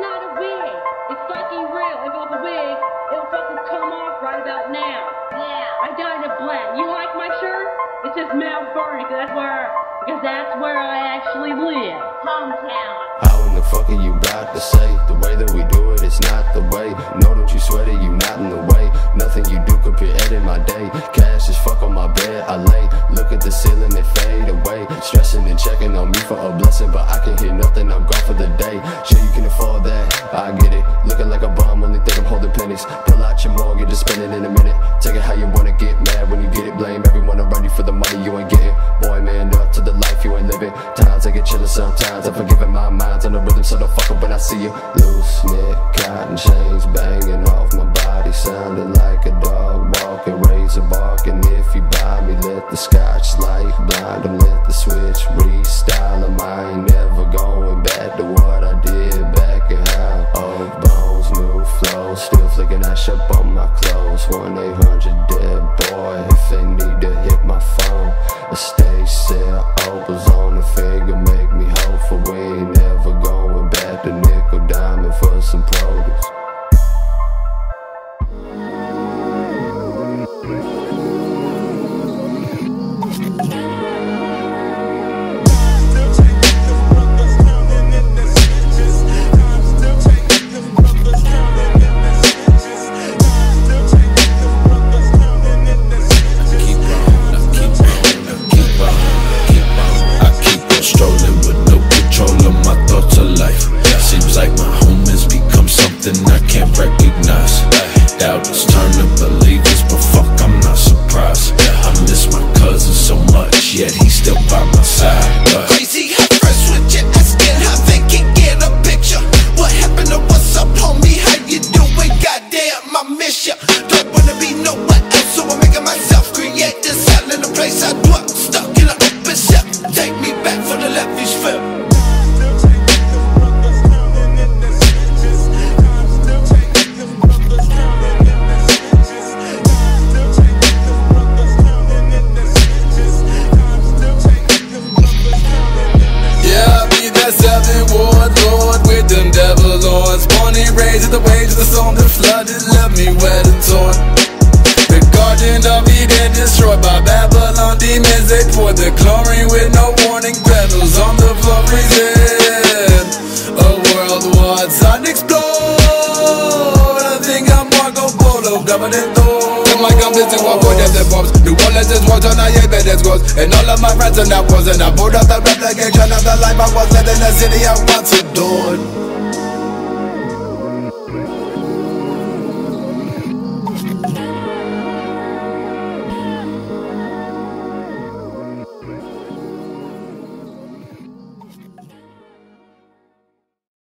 not a wig. It's fucking real. If it was a wig, it would fucking come off right about now. Yeah. I dyed it black. You like my shirt? It says Mount Vernon, 'cause that's where because that's where I actually live. Hometown. How in the fuck are you about to say? The way that we do it, it's not the way. No, don't you sweat it, you not day. Sure, you can afford that, I get it. Looking like a bum, only think I'm holding pennies. Pull out your mortgage, just spend it in a minute. Take it how you wanna get mad when you get it. Blame everyone around you for the money you ain't getting. Boy, man, up to the life you ain't living. Times I get chillin' sometimes. I'm forgiving my mind's on the rhythm, so don't fuck up when I see you. Loose knit, cotton chains banging off my body, sounding like a dog flicking ash up on my clothes. 1 800 dead boy if they need to hit my phone. A stage sale, opals Raised at the wage of the storm that flooded, left me wet and torn. The garden of Eden destroyed by Babylon demons. They poured the chlorine with no warning. Petals on the floor freezing. A world war unexplored. I think I'm Marco Polo, I come to walk on them the bombs? The wall is water, now yeah, bed is goes. And all of my friends I was and I pulled up the replication of the life I was living in the city I once adored.